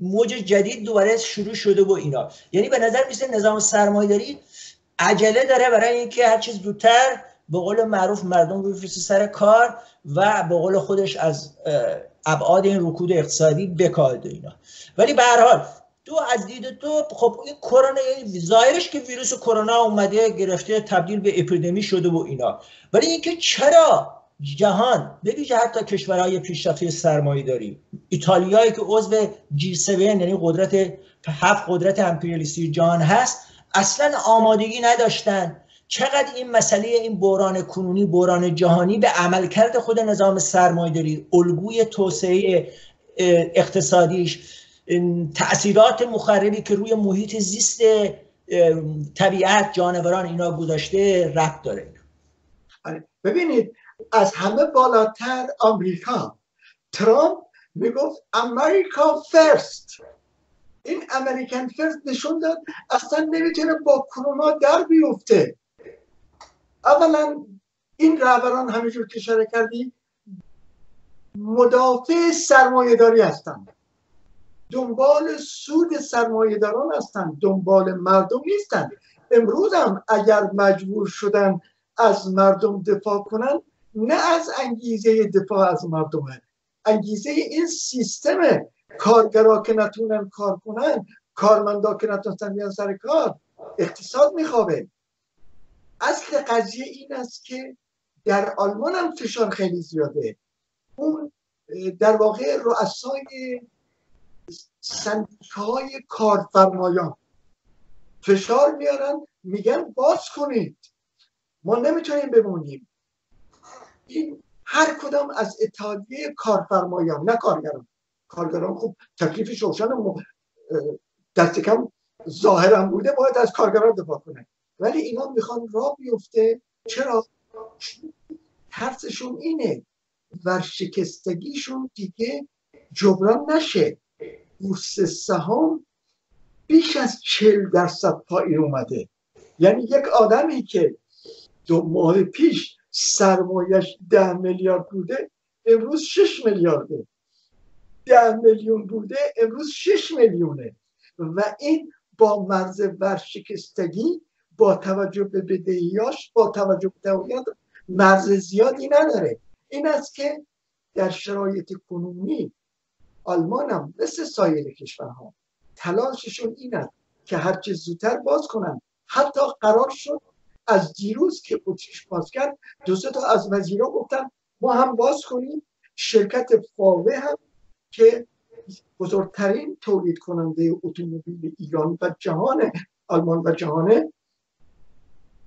موج جدید دوباره شروع شده و اینا. یعنی به نظر میسه نظام سرمایه‌داری عجله داره برای اینکه هر چیز زودتر به قول معروف مردم بفرسته سر کار و به قول خودش از ابعاد این رکود اقتصادی بکاهد اینا. ولی به هر حال تو از دید تو خب این کرونا ظاهرش که ویروس کرونا اومده گرفته تبدیل به اپیدمی شده و اینا. ولی اینکه چرا جهان به ویژه حتی کشورهای پیشرفته سرمایه داری. ایتالیایی که عضو جی 7 یعنی قدرت هفت قدرت امپریالیستی جهان هست اصلا آمادگی نداشتن. چقدر این مسئله این بحران کنونی بحران جهانی به عملکرد خود نظام سرمایه‌داری الگوی توسعه اقتصادیش. تاثیرات مخربی که روی محیط زیست طبیعت جانوران اینا گذاشته ربط داره. ببینید از همه بالاتر آمریکا. ترامپ می‌گفت امریکا فرست این امریکن فرست نشون داد اصلا نمی‌تونه با کرونا در بیفته. اولا این رهبران همینجور که اشاره کردی مدافع سرمایه داری هستند دنبال سود سرمایه داران هستند دنبال مردم نیستند امروز هم اگر مجبور شدن از مردم دفاع کنن نه از انگیزه دفاع از مردمه. انگیزه این سیستم کارگرا که نتونن کار کنن کارمندا که نتونن بیان سر کار اقتصاد میخوابه. اصل قضیه این است که در آلمان هم فشار خیلی زیاده. اون در واقع رؤسای سندیکای کارفرمایان فشار میارن میگن باز کنید. ما نمی‌تونیم بمونیم. این هر کدام از اتحادیه کارفرمایان نه کارگران. کارگران خوب تکلیفش روشن دست کم ظاهرم بوده باید از کارگران دفاع کنه ولی اینا می‌خوان راه بیفته. چرا؟ ترسشون اینه. ورشکستگیشون دیگه جبران نشه. بورس سهام بیش از چل درصد پایین اومده. یعنی یک آدمی که دو ماه پیش سرمایش ده میلیارد بوده امروز شش میلیارده. ده میلیون بوده امروز شش میلیونه. و این با مرز ورشکستگی با توجه به بدهیاش با توجه به تولیت مرز زیادی نداره. این است که در شرایط کنونی آلمان هم مثل سایر کشورها تلاششون این است که هرچه زودتر باز کنن. حتی قرار شد از دیروز که اتریش باز کرد دو تا از وزیرا گفتن ما هم باز کنیم. شرکت فاوه هم که بزرگترین تولید کننده اتومبیل ایران و جهان آلمان و جهانه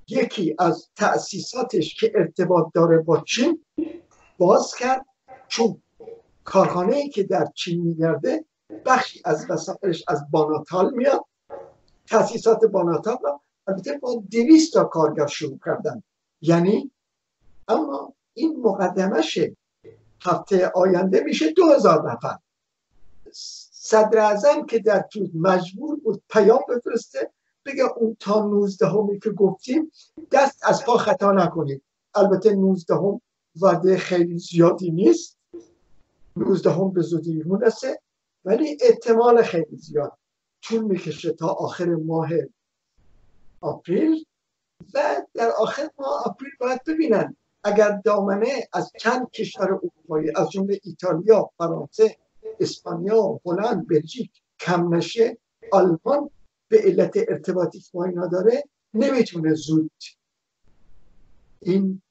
یکی از تأسیساتش که ارتباط داره با چین باز کرد. چون کارخانه ای که در چین میگرده بخشی از وسایلش از باناتال میاد. تأسیسات باناتال را البته با دویست تا کارگر شروع کردن. یعنی اما این مقدمشه هفته آینده میشه دو هزار نفر. صدر ازم که در طول مجبور بود پیام بفرسته بگه اون تا 19 همی که گفتیم دست از پا خطا نکنید. البته 19 هم وعده خیلی زیادی نیست. 19 هم به زودی ولی احتمال خیلی زیاد طول می‌کشه تا آخر ماه آپریل و در آخر ماه آپریل باید ببینن اگر دامنه از چند کشور اروپایی از جمله ایتالیا فرانسه اسپانیا هلند بلژیک کم نشه آلمان به علت ارتباطی با اینا داره نمی‌تونه زود این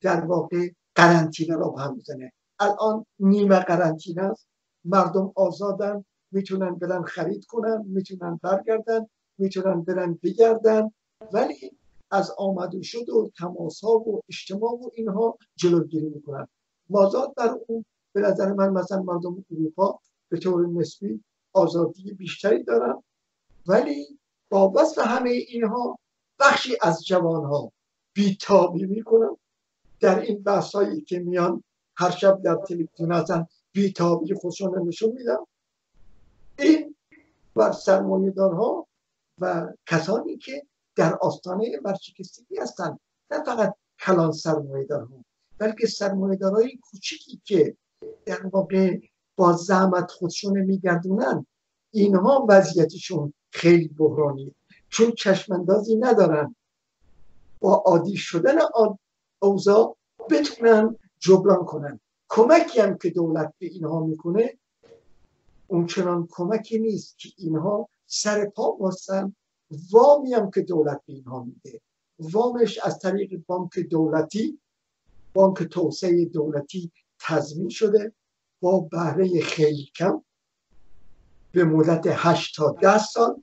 در واقع قرنطینه را هم بزنه. الان نیمه قرنطینه است. مردم آزادن می‌تونن برن خرید کنن می‌تونن برگردن. می‌تونن برن بگردن. ولی از آمد و شد و تماس ها و اجتماع و اینها جلوگیری می‌کنن. مازاد در اون به نظر من مثلا مردم اروپا به طور نسبی آزادی بیشتری دارن. ولی با وصف همه اینها بخشی از جوان ها بیتابی می‌کنن. در این بحث هایی که میان هر شب در تلویزیون هستن بیتابی خودشون نشون میدن. این و ها و کسانی که در آستانه ورشکستگی هستند. نه فقط کلان سرمایه‌دارها بلکه های کوچیکی که در واقع با زحمت خودشون میگردونن اینها وضعیتشون خیلی بحرانی چون چشماندازی ندارن. با عادی شدن اوضاع بتونن جبران کنن. کمکی هم که دولت به اینها می‌کنه اونچنان کمکی نیست که اینها سر پا باشن وامی هم که دولت به اینها میده. وامش از طریق بانک دولتی بانک توسعه دولتی تضمین شده با بهره خیلی کم به مدت 8 تا 10 سال.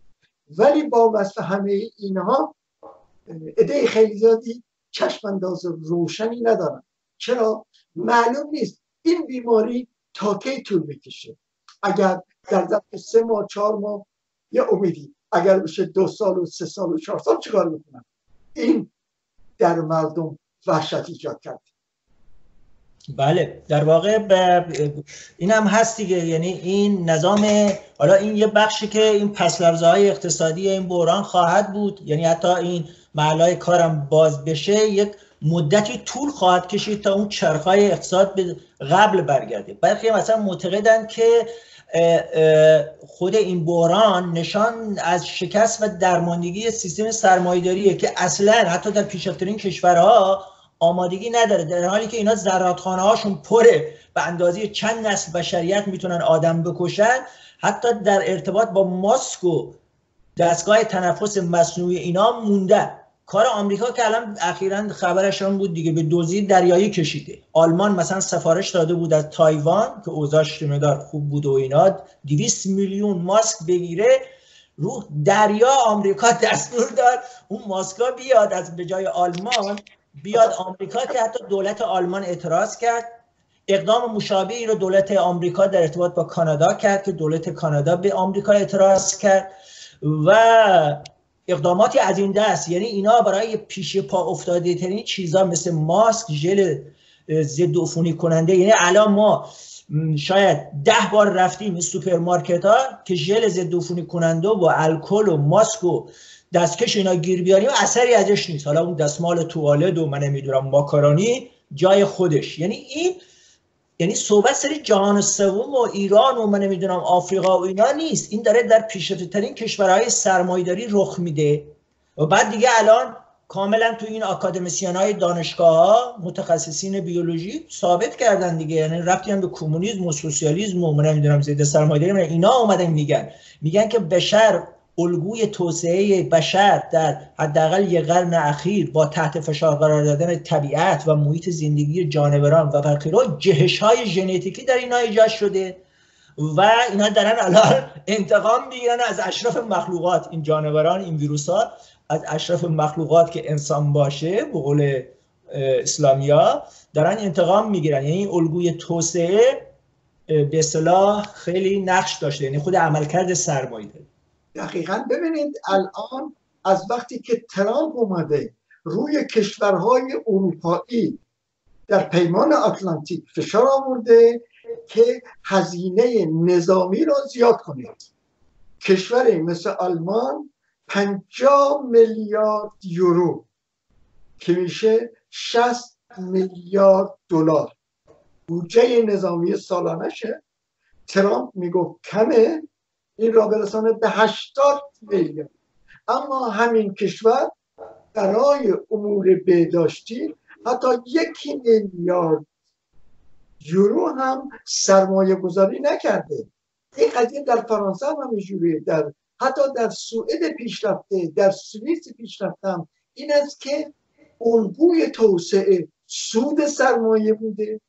ولی با وصف همه اینها عده خیلی زیادی چشم انداز روشنی ندارن چرا؟ معلوم نیست. این بیماری تا کی طول می‌کشه؟ اگر در ظرف سه ماه چهار ماه یه امیدی. اگر بشه دو سال و سه سال و چهار سال چیکار می‌کنن این در مردم وحشت ایجاد کرد. بله در واقع این هم هست دیگه. یعنی این نظام حالا این یه بخشی که این پس های اقتصادی این بحران خواهد بود. یعنی حتی این معلای کارم باز بشه یک مدتی طول خواهد کشید تا اون چرخهای اقتصاد به قبل برگرده. برخی مثلا معتقدند که خود این بحران نشان از شکست و درماندگی سیستم سرمایه‌داریه که اصلا حتی در پیشرفته‌ترین کشورها آمادگی نداره در حالی که اینا زرادخانه هاشون پره به اندازه چند نسل بشریت می‌تونن آدم بکشن حتی در ارتباط با ماسک و دستگاه تنفس مصنوعی اینا مونده. کار آمریکا که الان اخیرا خبرشان بود دیگه به دوزی دریایی کشیده. آلمان مثلا سفارش داده بود از تایوان که اوضاعش مدار خوب بود و اینا 200 میلیون ماسک بگیره رو دریا آمریکا دستور داد اون ماسکا بیاد از به جای آلمان بیاد آمریکا که حتی دولت آلمان اعتراض کرد. اقدام مشابهی رو دولت آمریکا در ارتباط با کانادا کرد که دولت کانادا به آمریکا اعتراض کرد و اقداماتی از این دست یعنی اینا برای پیش پا افتاده ترین چیزا مثل ماسک ژل ضد عفونی کننده. یعنی الان ما شاید ده بار رفتیم این سوپرمارکت ها که ژل ضد عفونی کننده و الکل و ماسک و دستکش اینا گیر بیاریم اثری ازش نیست. حالا اون دستمال توالت و من نمی‌دونم ماکارانی جای خودش. یعنی این یعنی صحبت سری جهان سوم و ایران و من نمی‌دونم آفریقا و اینا نیست. این داره در پیشرفته ترین کشورهای سرمایداری رخ میده. و بعد دیگه الان کاملا تو این اکادمیسیان های دانشگاه ها متخصصین بیولوژی ثابت کردن دیگه. یعنی رفتی هم به کمونیسم و سوسیالیسم و من نمی‌دونم زیده سرمایه‌داری اینا اومدن میگن. میگن که بشر الگوی توسعه بشر در حداقل یک قرن اخیر با تحت فشار قرار دادن طبیعت و محیط زندگی جانوران و فقیرها جهش های ژنتیکی در اینا ایجاد شده و اینا دارن الان انتقام می‌گیرن از اشرف مخلوقات. این جانوران این ویروس ها از اشرف مخلوقات که انسان باشه به قول اسلامیا دارن انتقام می‌گیرن. یعنی الگوی توسعه به اصطلاح خیلی نقش داشته. یعنی خود عملکرد سرمایه دقیقا. ببینید الان از وقتی که ترامپ اومده روی کشورهای اروپایی در پیمان آتلانتیک فشار آورده که هزینه نظامی را زیاد کنید کشور مثل آلمان 50 میلیارد یورو که میشه 60 میلیارد دلار. بودجه نظامی سالانشه ترامپ می‌گفت کمه. این را برسانه به 80 میلیارد اما همین کشور برای امور بهداشتی حتی یک میلیارد یورو هم سرمایه گذاری نکرده. این قضیه در فرانسه هم همینجوریه. در حتی در سوئد پیشرفته در سوئیس پیشرفته این است که الگوی توسعه سود سرمایه بوده.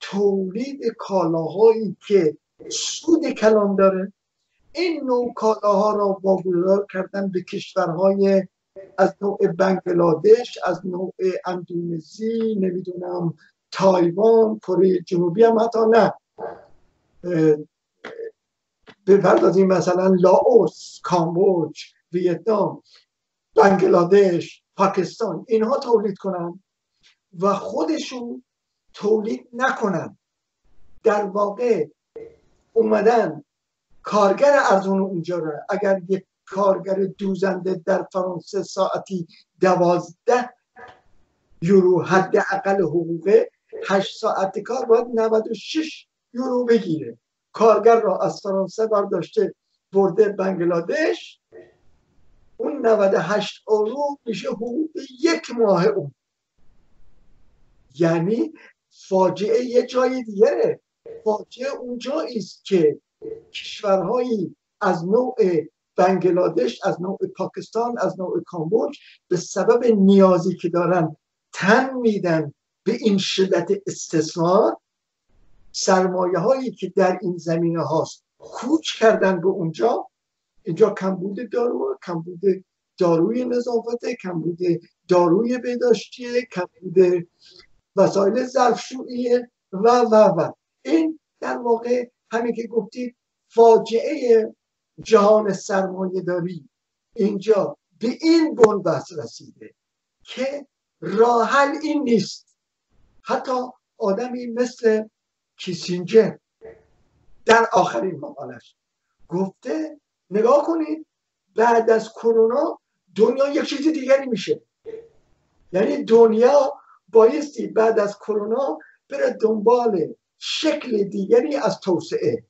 تولید کالاهایی که سود کلان داره. این نوع کالاها را واگذار کردن به کشورهای از نوع بنگلادش از نوع اندونزی نمی‌دونم تایوان کره جنوبی هم حتی نه. بپردازیم مثلا لاوس کامبوج ویتنام بنگلادش پاکستان اینها تولید کنن و خودشون تولید نکنن. در واقع اومدن کارگر ارزون اونجا را اگر یک کارگر دوزنده در فرانسه ساعتی دوازده یورو حد اقل حقوقه هشت ساعت کار باید 96 یورو بگیره. کارگر را از فرانسه برداشته برده بنگلادش اون 98 یورو میشه حقوق یک ماه اون. یعنی فاجعه یه جای دیگره فاجعه اونجایی است که کشورهایی از نوع بنگلادش از نوع پاکستان از نوع کامبوج به سبب نیازی که دارن تن میدن به این شدت استثمار سرمایه هایی که در این زمینه هاست کوچ کردن به اونجا. اینجا کمبود دارو کمبود داروی نظافت کمبود داروی بداشتیه کمبود وسایل ظرفشویی و و و. این در واقع همین که گفتید فاجعه جهان سرمایه داری اینجا به این بنبست رسیده که راحل این نیست. حتی آدمی مثل کیسینجر در آخرین مقالش گفته نگاه کنید بعد از کرونا دنیا یک چیز دیگری میشه. یعنی دنیا بایستی بعد از کرونا بره دنبال شکل دیگری از توسعه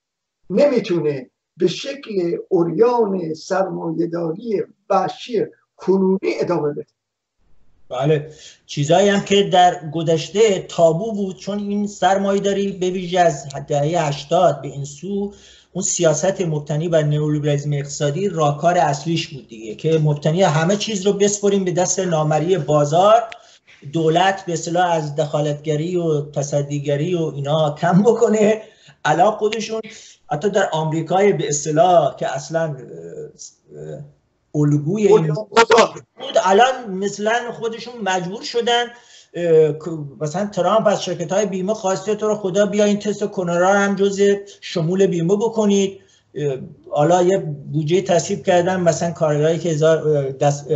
نمی‌تونه به شکل اوریان سرمایهداری وحشی کنونی ادامه بده. بله. چیزایی هم که در گذشته تابو بود چون این سرمایه داری به ویژه از دهه 80 به این سو اون سیاست مبتنی بر نئولیبرالیسم اقتصادی راکار اصلیش بود دیگه که مبتنی همه چیز رو بسپریم به دست نامری بازار. دولت به اصطلاح از دخالتگری و تصدیگری و اینا کم بکنه. علا خودشون حتی در آمریکای به اصطلاح که اصلا الگوی بود الان مثلا خودشون مجبور شدن مثلا ترامپ از شرکت های بیمه خواسته تو رو خدا بیا این تست کنرا هم جز شمول بیمه بکنید. حالا یه بودجه تصویب کردن مثلا کارگاهی که دست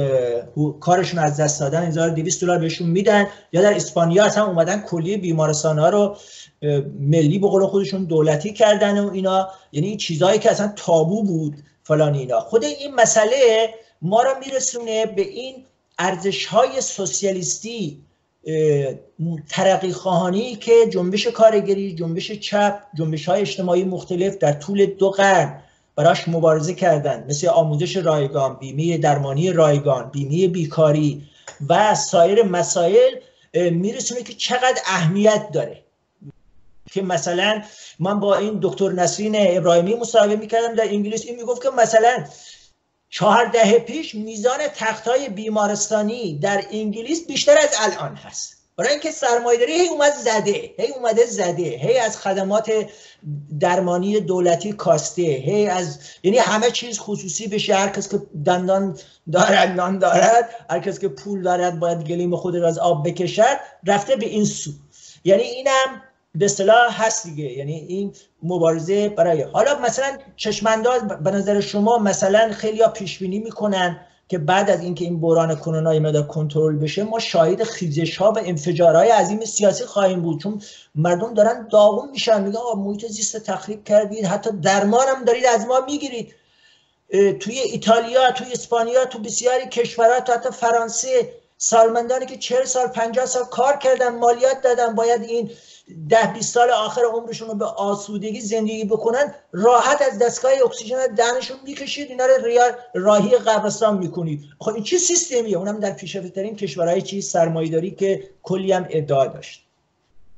کارشون از دست دادن 1200 دلار بهشون میدن یا در اسپانیا اصلا اومدن کلی بیمارستان ها رو ملی به قول خودشون دولتی کردن و اینا. یعنی این چیزهایی که اصلا تابو بود فلان اینا. خود این مسئله ما را میرسونه به این ارزش های سوسیالیستی ترقی خواهانی که جنبش کارگری جنبش چپ جنبش های اجتماعی مختلف در طول دو قرن براش مبارزه کردند مثل آموزش رایگان بیمه درمانی رایگان بیمه بیکاری و سایر مسائل میرسونه که چقدر اهمیت داره. که مثلا من با این دکتر نسرین ابراهیمی مصاحبه می‌کردم در انگلیس این می‌گفت که مثلا چهار دهه پیش میزان تخت های بیمارستانی در انگلیس بیشتر از الان هست. برای اینکه سرمایه‌داری هی اومد زده هی اومده زده هی از خدمات درمانی دولتی کاسته هی از یعنی همه چیز خصوصی بشه. هر کس که دندان دارد نان دارد هر کس که پول دارد باید گلیم خود را از آب بکشد رفته به این سو. یعنی اینم به اصطلاح هست دیگه. یعنی این مبارزه برای حالا مثلا چشمانداز به نظر شما مثلا خیلی ها پیش بینی می‌کنن که بعد از اینکه این بحران کرونا مدار کنترل بشه ما شاهد خیزش ها و انفجارهای عظیم سیاسی خواهیم بود. چون مردم دارن داغون میشن میگن آقا محیط زیست تخریب کردید حتی درمان هم دارید از ما می‌گیرید. توی ایتالیا توی اسپانیا تو بسیاری کشورها تو حتی فرانسه سالمندانی که چهل سال پنجاه سال کار کردن مالیات دادن باید این ده 20 سال آخر عمرشون رو به آسودگی زندگی بکنن راحت از دستگاه اکسیژن دهنشون می‌کشید اینا رو راهی قبرستان می‌کنید خب این چه سیستمیه؟ اونم در پیشرفته ترین کشورهای چی سرمایه‌داری که کلی هم ادعا داشت.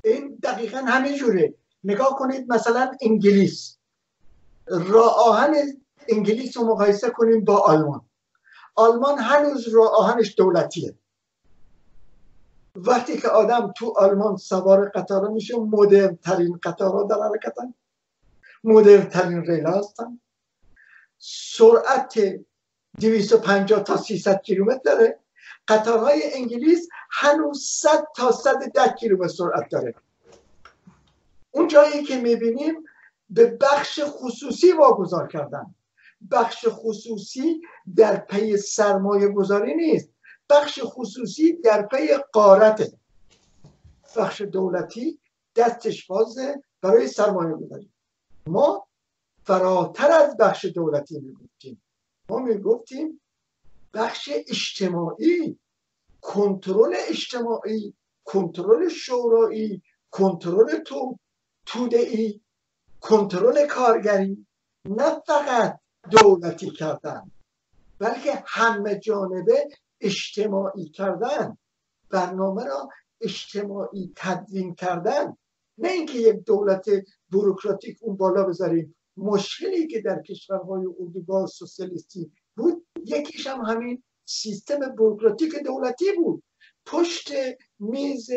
این دقیقا همین جوره. نگاه کنید مثلا انگلیس. راه آهن انگلیس رو مقایسه کنیم با آلمان. آلمان هنوز راه آهنش دولتیه. وقتی که آدم تو آلمان سوار قطار میشه مدرن ترین قطار در حرکتن. مدرن ترین ریل هستن. سرعت 250 تا 300 کیلومتر داره. قطارهای انگلیس هنوز 100 تا 110 کیلومتر سرعت داره. اون جایی که می‌بینیم به بخش خصوصی واگذار کردن. بخش خصوصی در پی سرمایه گذاری نیست. بخش خصوصی در پی قارته. بخش دولتی دستش بازه برای سرمایه گذاری. ما فراتر از بخش دولتی می‌گفتیم. ما می‌گفتیم بخش اجتماعی کنترل اجتماعی کنترل شورایی کنترل تو توده ای کنترل کارگری. نه فقط دولتی کردن بلکه همه جانبه اجتماعی کردن برنامه را اجتماعی تدوین کردن. نه اینکه یک دولت بروکراتیک اون بالا بذاریم. مشکلی که در کشورهای اردوگاه سوسیالیستی بود یکیش هم همین سیستم بروکراتیک دولتی بود. پشت میز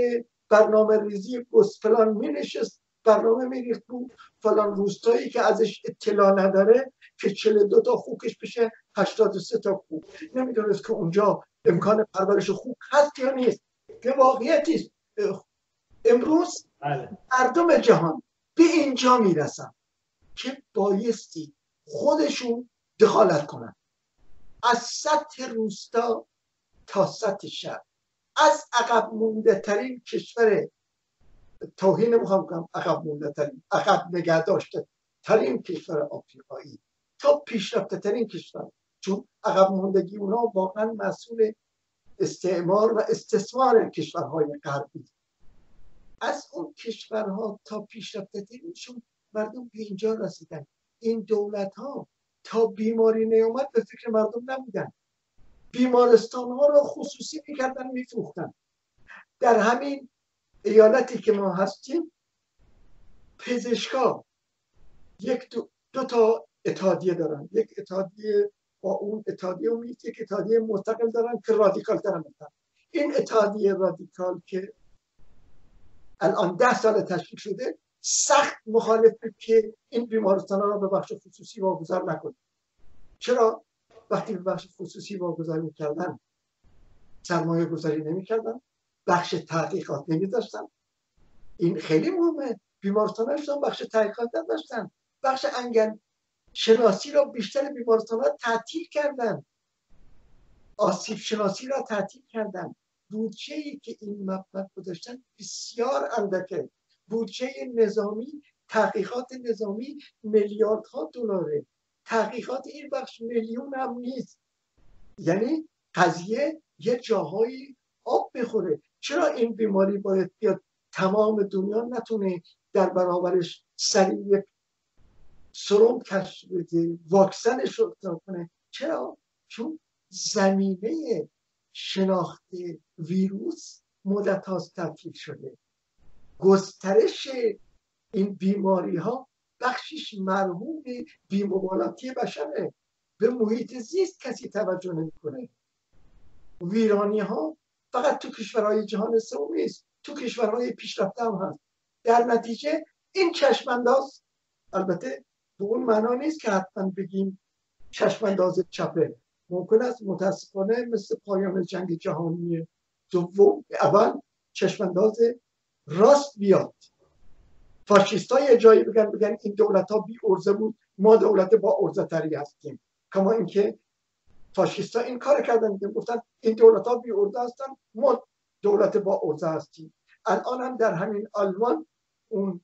برنامه ریزی گسپلان می نشست برنامه می بود. فلان روستایی که ازش اطلاع نداره که 42 تا خوکش بشه 83 تا خوک. نمی‌دونست که اونجا امکان پرورش خوب هست یا نیست؟ که واقعیتی است امروز بله. مردم جهان به اینجا می‌رسن که بایستی خودشون دخالت کنن. از سطح روستا تا سطح شهر از عقب مونده ترین کشور توهین نمی‌خوام کنم عقب مونده ترین عقب نگه داشته ترین کشور آفریقایی. تا پیشرفته ترین کشور. چون عقب موندگی اونا واقعا مسئول استعمار و استثمار کشورهای غربی. از اون کشورها تا پیشرفته ترینشون مردم به اینجا رسیدن. این دولت ها تا بیماری نیومد به فکر مردم نبودن. بیمارستان ها رو خصوصی می‌کردن میفروختن. در همین ایالتی که ما هستیم پزشکا یک دو, دو تا اتحادیه دارن. یک اتحادیه با اون اتحادیه امید یک اتحادیه مستقل دارن که رادیکال ترن این اتحادیه رادیکال که الان ده سال تشکیل شده سخت مخالفه که این بیمارستان را به بخش خصوصی واگذار نکنه. چرا؟ وقتی به بخش خصوصی واگذار می‌کردن سرمایه گذاری نمی‌کردن بخش تحقیقات نمیداشتن این خیلی مهمه. بیمارستان بخش تحقیقات نداشتن. بخش انگل شناسی را بیشتر بیمارستان ها تعطیل کردن. آسیب شناسی را تعطیل کردن. بودجه ای که این مبلغ گذاشتن بسیار اندکه. بودجه نظامی تحقیقات نظامی میلیاردها دلاره. تحقیقات این بخش میلیون هم نیست. یعنی قضیه یه جاهایی آب بخوره چرا این بیماری باید بیاد؟ تمام دنیا نتونه در برابرش سریع سروم کشف بده واکسنش رو کنه. چرا؟ چون زمینه شناخت ویروس مدت هاست تطبیق شده. گسترش این بیماری ها بخشش مرهوم بیمبالاتی بشره. به محیط زیست کسی توجه نمی‌کنه. ویرانی ها فقط تو کشورهای جهان سوم نیست تو کشورهای پیشرفته هم هست. در نتیجه این چشمانداز البته به اون معنا نیست که حتما بگیم چشمانداز چپه. ممکن است متاسفانه مثل پایان جنگ جهانی دوم اول چشمانداز راست بیاد. فاشیست های جایی بگن بگن این دولت ها بی ارزه بود ما دولت با ارزه تری هستیم. کما اینکه فاشیست ها این کار کردن گفتن این دولت ها بی ارزه هستن ما دولت با ارزه هستیم. الان هم در همین آلمان اون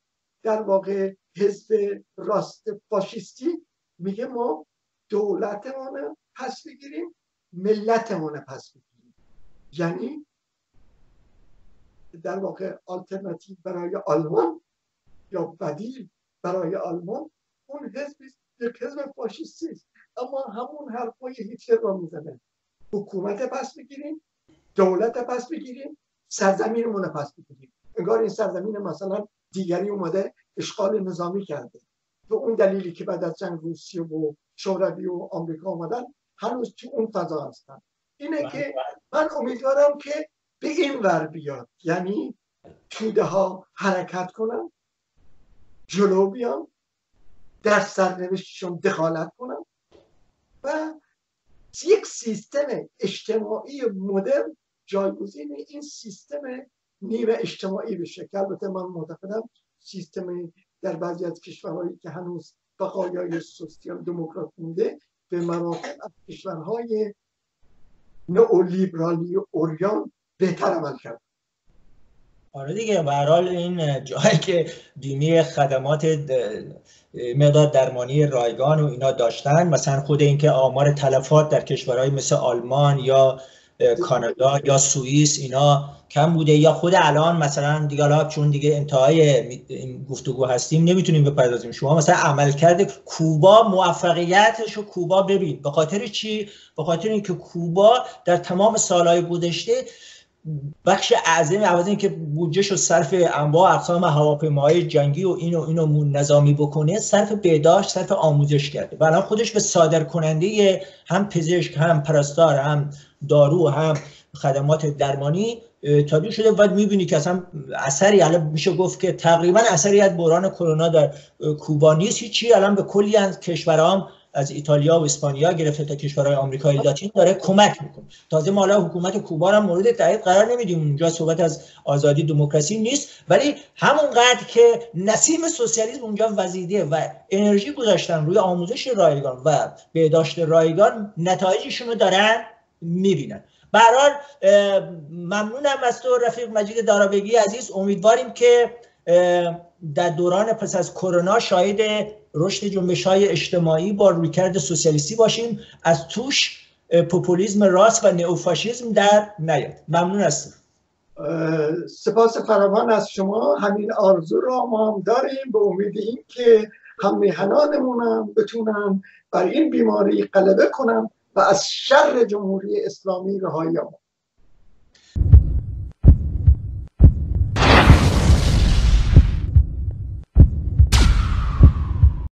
در واقع حزب راست فاشیستی میگه ما دولتمون پس بگیریم ملتمون پس بگیریم. یعنی در واقع آلترناتیو برای آلمان یا بدیل برای آلمان اون حزب یک حزب فاشیستی است. اما همون حرفای هیتلر را می‌زنه. حکومت پس بگیریم دولت پس بگیریم سرزمینمون پس بگیریم. انگار این سرزمین مثلا دیگری اومده اشغال نظامی کرده. به اون دلیلی که بعد از جنگ روسیه و شوروی و آمریکا آمدن هنوز تو اون فضا هستن. اینه بله، که بله. من امیدوارم که به این ور بیاد. یعنی توده ها حرکت کنن جلو بیان در سرنوشتشون دخالت کنن و یک سیستم اجتماعی مدرن جایگزین این سیستم نیمه اجتماعی بشه که البته من معتقدم سیستم در بعضی از کشورهایی که هنوز بقایای سوسیال دموکرات مونده به مراتب از کشورهای نئولیبرالی اوریان بهتر عمل کرد. آره دیگه به این جایی که بیمه خدمات مقدار درمانی رایگان و اینا داشتن مثلا خود اینکه آمار تلفات در کشورهای مثل آلمان یا کانادا یا سوئیس اینا کم بوده. یا خود الان مثلا دیگه حالا چون دیگه انتهای گفتگو هستیم نمی‌تونیم بپردازیم. شما مثلا عملکرد کوبا موفقیتش رو کوبا ببین به خاطر چی؟ به خاطر اینکه کوبا در تمام سالهای گذشته بخش اعظمی عوض که بودجهش رو صرف انواع اقسام هواپیماهای جنگی و اینو اینو نظامی بکنه صرف بهداشت صرف آموزش کرده. و الان خودش به صادر کننده هم پزشک هم پرستار هم دارو هم خدمات درمانی تبدیل شده و می‌بینی که اصلا اثری الان میشه گفت که تقریبا اثری از بحران کرونا در کوبا نیست. چی الان به کلی از کشورام از ایتالیا و اسپانیا گرفته تا کشورهای آمریکای لاتین داره کمک می‌کنه. تازه ما حالا حکومت کوبا هم مورد تایید قرار نمیدیم. اونجا صحبت از آزادی دموکراسی نیست. ولی همونقدر که نسیم سوسیالیسم اونجا وزیده و انرژی گذاشتن روی آموزش رایگان و بهداشت رایگان نتایجشون رو دارن. می‌بینن. برحال ممنونم از تو رفیق مجید دارابگی عزیز. امیدواریم که در دوران پس از کرونا شاهد رشد جنبش های اجتماعی با رویکرد سوسیالیستی باشیم. از توش پوپولیزم راست و نئوفاشیسم در نیاد. ممنون هستم سپاس فراوان از شما. همین آرزو را ما هم داریم. به امید این که هم بتونن بر این بیماری غلبه کنن و از شر جمهوری اسلامی رهایی یابند